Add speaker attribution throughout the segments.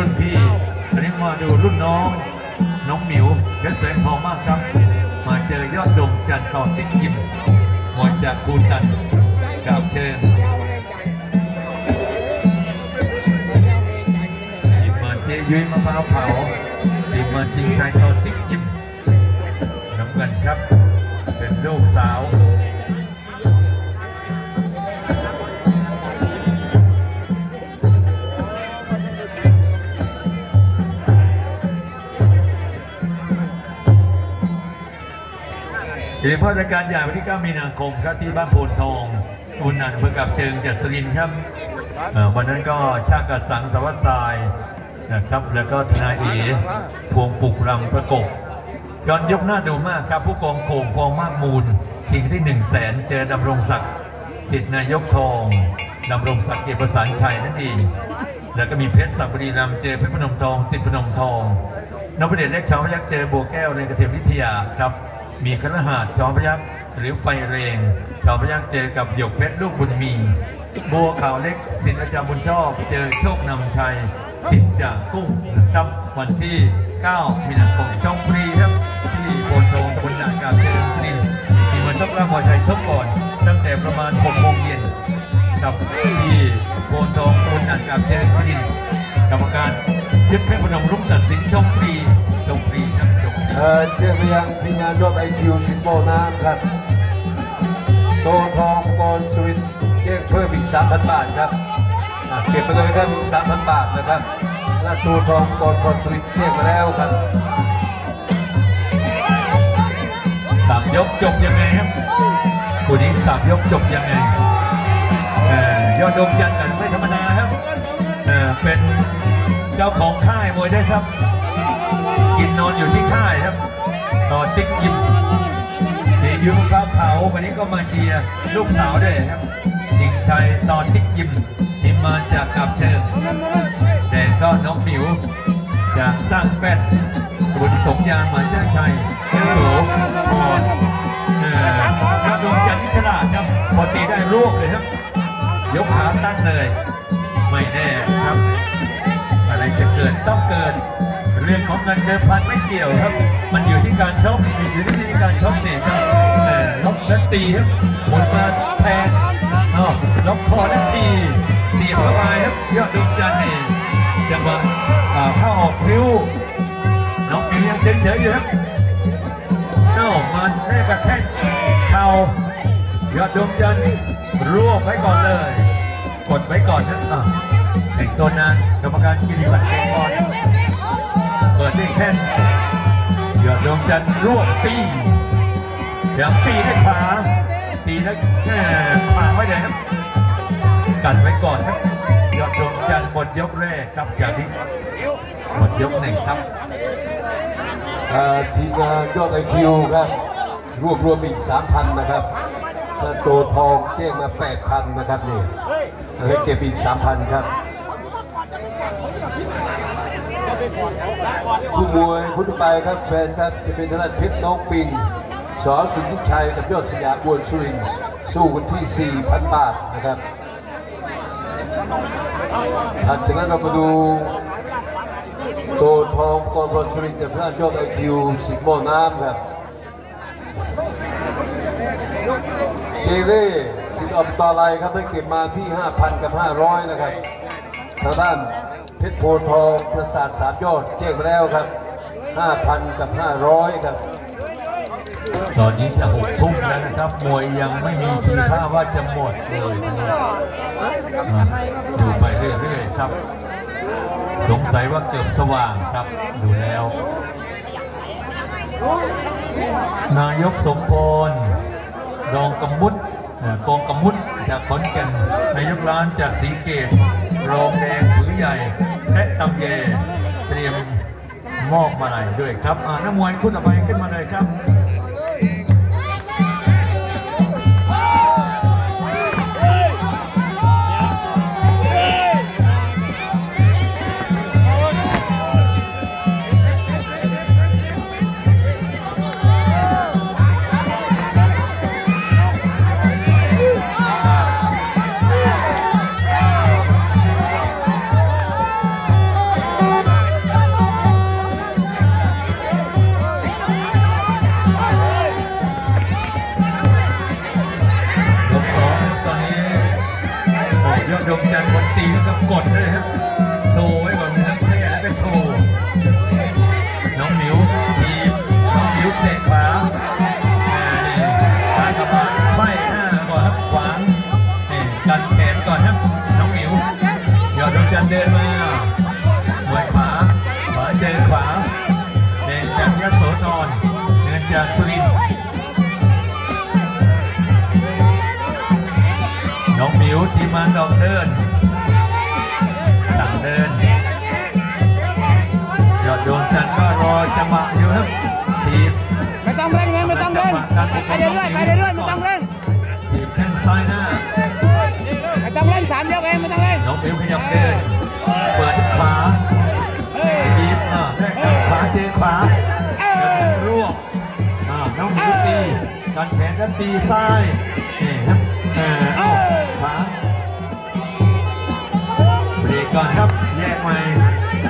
Speaker 1: รุ่นพี่อันนี้มาดูรุ่นน้อง น้องหมิวเพชรแสงทองมากครับ มาเจอยอดดมจันทร์ต่อติ๊กยิมมวยจากคูตันกราบเชิญทีมมาเจยุ้ยมะพร้าวเผาทีมมาชิงชัยต่อติ๊กยิมน้ำเงินครับ เป็นลูกสาว เฉพาะรายการใหญ่วันที่ 9 มีนาคมครับที่บ้านโพนทองอุนนันเพื่อกับเชิงจัดสรินครับวันนั้นก็ชาติกษังสวัสดิ์ทรายนะครับแล้วก็ทนายเอพวงปุกรำประกบย้อนยกหน้าดูมากครับผู้กองโคงกองมากมูล ชิงที่1 0 0 0 0แสนเจอดำรงศักดิ์สิทธินายกทองดำรงศักดิ์เกียรติประสานชัยนั่นเองแล้วก็มีเพชรสับบุรีรัมย์เจอเพชรพนมทองสิทธิพนมทองนพเดชเล็กชาวพยักเจอบัวแก้วในกระเทียมวิทยาครับ มีคณะหาดชอพยักษ์หรือไฟเรงชอพยักษ์เจอกับหยกเพชรลูกบุญมีบัวขาวเล็กสิทธิอาจารย์บุญชอบเจอโชคนำชัยสิทธิ์จากกุ้งนะครับวันที่ 9 มีนาคมช่องฟรีครับ ที่โพนทองตะบนนากาบเชิญสนินมีมันชกร่างมวยไทยชกก่อน ตั้งแต่ประมาณ6โมงเย็นกับที่โพนทองตะบนนากาบเชิญสนินกรรมการยึดเพชรพนมรุ่งตัดสินช่องฟรีช่องฟรีครับ
Speaker 2: เออเจ้าพยังทีมงานยอดไอคิวสิบโมน้ำครับโตทองกรสุรินทร์แจ้งเพิ่มอีก3,000บาทครับเก็บไปเลยครับอีก3,000บาทนะครับและโตทองกรกรสุรินทร์แจ้งมาแล้วครับ
Speaker 1: สามยกจบยังไงครับคู่นี้สามยกจบยังไงเออยอดดวงจันทร์กันไม่ธรรมดาครับเออเป็นเจ้าของค่ายมวยได้ครับ กินนอนอยู่ที่ค่ายครับต่อติ๊กยิมเดยูมะพร้าเผาวันนี้ก็มาเชียร์ลูกสาวด้วยครับชิงชัยต่อติ๊กยิมทีมมาจากกับเชิงแต่ก็น้องหมิวจากสร้างแป้นบุญสมยาหมาเจ้าชัยเจ้าโสพรเอ่อกระดวงจันทร์ฉลาดครับพอตีได้รวบเลยครับ ยกขาตั้งเลย ไม่แน่ครับ อะไรจะเกิดต้องเกิด เรื่องของเงินเดิมพันไม่เกี่ยวครับ มันอยู่ที่การชกอยู่ที่วิธีการชกนี่ครับล็อกแล้วตีครับหมดมาแทงอ้าวล็อกคอแล้วตีเสียบเข้าไปครับยอดดวงจันนี่จังหวะอ่าเข้าออกพิ้วน้องมิวยังเฉยๆอยู่ครับเอ้ามาแลกกับแข้งเข่ายอดดวงจันทร์รวบไว้ก่อนเลย กดไว้ก่อนนะอะแต่งตัวนานกรรมการกิติศักดิ์เกงก่อน ปิดด้วยแข้งยอดดวงจันทร์รวบตีอยังตีด้วยขาตีแล้วแค่ขาไว้เลยครับกันไว้ก่อนครับยอดดวงจันทร์หมดยกแรกครับจากนี้หมดยกหนึ่งครับ
Speaker 2: ทีมงานยอดไอคิวครับรวบรวมอีก 3,000 นะครับและโตทองแจ้งมา 8,000 นะครับนี่แล้วเก็บอีก 3,000 ครับ ผู้ มวยผู้ต่อไปครับแฟนครับจะเป็นทางด้านเพชรน้องปิงสอสุทธิชัยกับยอดสยามบวนสุรินสู้กันที่ 4,000 บาทนะครับถัดจากนั้นเรามาดูโตทองกรบอลสุรินกับทางด้านยอดไอคิวสิงห์บ่อน้ำครับเจเล่สิงห์อบตอไลครับได้เก็บมาที่ 5,000 กับ 500 นะครับทางด้านเพชรโพธิ์ทองประสาทสามยอดแจ้งมาแล้วครับ 5,000 กับ 500 ครับ
Speaker 1: ตอนนี้จะหกทุ่มแล้วนะครับ มวยยังไม่มีทีท่าว่าจะหมดเลยดูไปเรื่อยๆครับ สงสัยว่าเกือบสว่างครับ ดูแล้ว นายกสมพรรองกำมุดเอ่อกองกำมุดจากขอนแก่นนายกร้านจากสีเกตรองแดงผือใหญ่ และตำเยเตรียม มอบมาลัยด้วยครับอ่านักมวยคู่ต่อไปขึ้นมาเลยครับ ดวงจันทร์คนตีแล้วก็กดเลยครับ โชว์ไว้ก่อนนะครับแช่แล้วก็โชว์ น้องหมิวทีน้องหมิวเตะขวาอ่านี่การกระบาดไปหน้าก่อนครับขวางนี่กันแขนก่อนครับ น้องหมิวยอดดวงจันทร์เดินมาหวยขวาขวาเจอขวาเดินจากยโสธรเดินจากสุรินทร์น้องหมิวทีมมันดอกเดินสั่ กันแข
Speaker 3: น
Speaker 1: กันตีซ้ายนี่ครับเออเอาขวาเบรกก่อนครับ แยกใหม่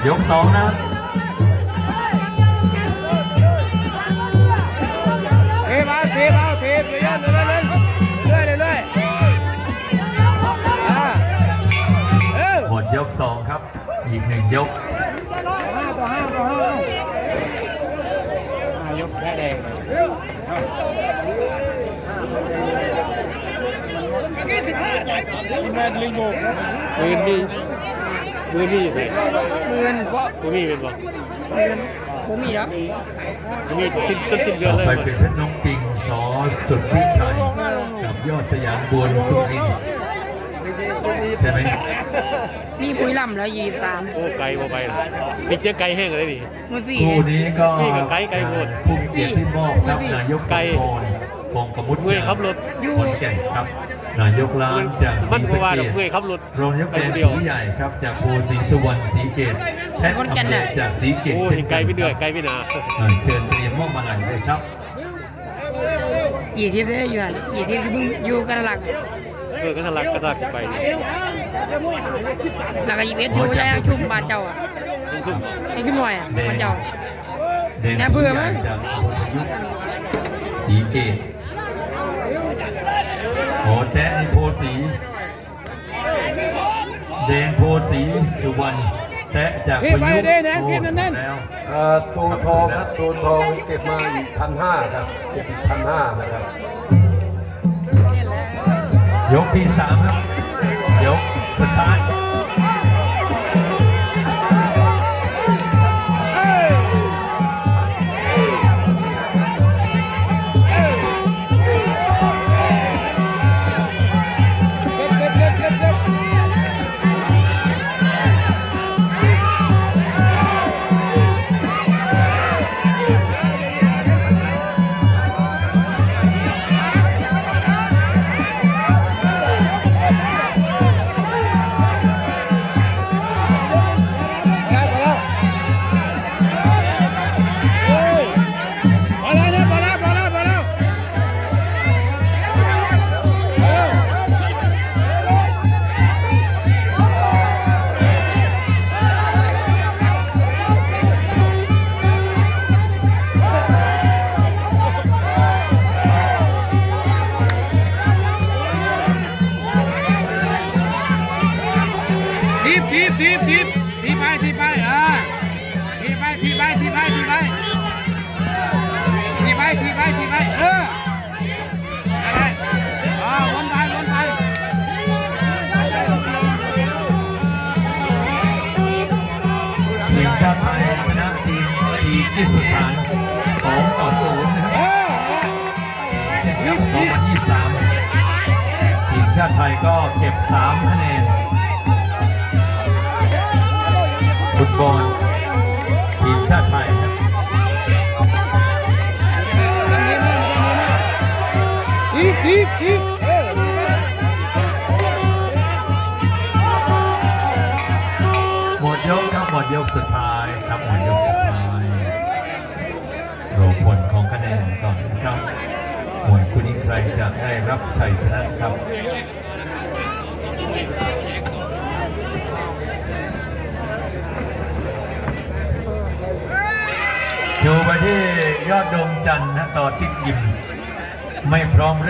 Speaker 1: ยกสองนะ
Speaker 3: เทเอาเทเอาเทเรื่อยๆเรื่อยๆเรื่อยๆเรื่อยๆอ่าเออ
Speaker 1: หมดยกสองครับ อีกหนึ่งยก
Speaker 3: ห้าต่อห้าต่อห้าอ่ายกแพ้แดง
Speaker 4: ปืนนี่ปืนนี่อยู่ไหน
Speaker 3: หมื่น
Speaker 4: ปืนนี่เป็นบ่
Speaker 3: ผมมีแล้ว
Speaker 4: ปืนนี่สิ้นต้นสิ้นเดือนเลย
Speaker 1: ไปเป็นท่านน้องปิงสอสุดวิชัยกับยอดสยามบวนสุรินใช่ไหม
Speaker 5: มีปุ๋ยลำแล้วยีบสาม
Speaker 4: โอ้ไกลบ่ไปล่ะนี่เจ๊ไกลแห้งเลยนี่
Speaker 5: มือสี่
Speaker 1: คู่
Speaker 5: นี้
Speaker 1: ก็
Speaker 4: ไกด์ไกด์โหด
Speaker 1: ผู้มีเกียรติที่มอบครับนายกสมพรกองกมุต
Speaker 4: เมื่อยขับรถ
Speaker 1: อนแก่ครับ นายกร้านจากศ
Speaker 4: มั
Speaker 1: รี
Speaker 4: น
Speaker 1: สะ
Speaker 4: บ่ว่า
Speaker 1: เก
Speaker 4: ดอก
Speaker 1: ษ
Speaker 4: เมื่อยขับรถ
Speaker 1: รองนายก
Speaker 4: ไป
Speaker 1: แดง
Speaker 4: คน
Speaker 1: สี
Speaker 4: เดียว
Speaker 1: ใหญ่ครับจากโพสีสุวรรณสีเกตแพทย์อำเภอจากสีเกต
Speaker 4: โอ้
Speaker 1: เช่
Speaker 4: ย
Speaker 1: น
Speaker 4: ไกล
Speaker 1: กัน
Speaker 4: ไปเดือย
Speaker 1: ค
Speaker 4: ไกล
Speaker 1: รับ
Speaker 4: ไปหนา
Speaker 1: อ่าเชิญเตรียมมอบมาลัยเลยครับ
Speaker 5: ยี่สิบได้อยู่หันยี่สิบมึงอยู่กันหลัก
Speaker 4: เออก็ทะลักกระลักไปนี่
Speaker 5: หลักยี่สิบเอ็ดอยู่ยายชุ่มบาดเจ้าอะ
Speaker 4: ทุ่ม
Speaker 5: ไอ้ขึ้นหน่อยอะบาดเจ้า
Speaker 1: เด่น
Speaker 5: แน่เบื่อไหม
Speaker 1: จากอำเภอยุสีเกตโอ้ แตะในโพสีแดงโพสีสุวรรณแตะจาก
Speaker 3: เทไปเด้แดงเทนั่นนั่น
Speaker 1: แล้ว
Speaker 2: เอ่อตูนทองครับตูนทองเก็บมาอีกพันห้าครับเก็บอีกพันห้านะครับ
Speaker 1: ยกที่สามครับยกสุดท้าย
Speaker 3: เช
Speaker 1: นะทีมทีกิสถาน2ต่อ0นะครับ
Speaker 3: เออ
Speaker 1: เช่นครับ2023ทีมชาติไทยก็เก็บ3คะแนนฟุตบอลทีมชาติไทยครับ
Speaker 3: ทีทีที
Speaker 1: หมดยกครับหมดยกสุดท้ายครับหมดยกสุดท้าย ผลของคะแนนก่อนนะครับมวยคู่นี้ใครจะได้รับชัยชนะครับชูไปที่ยอดดวงจันทร์นะต่อทิศยิม ไม่พร้อมเรื่อง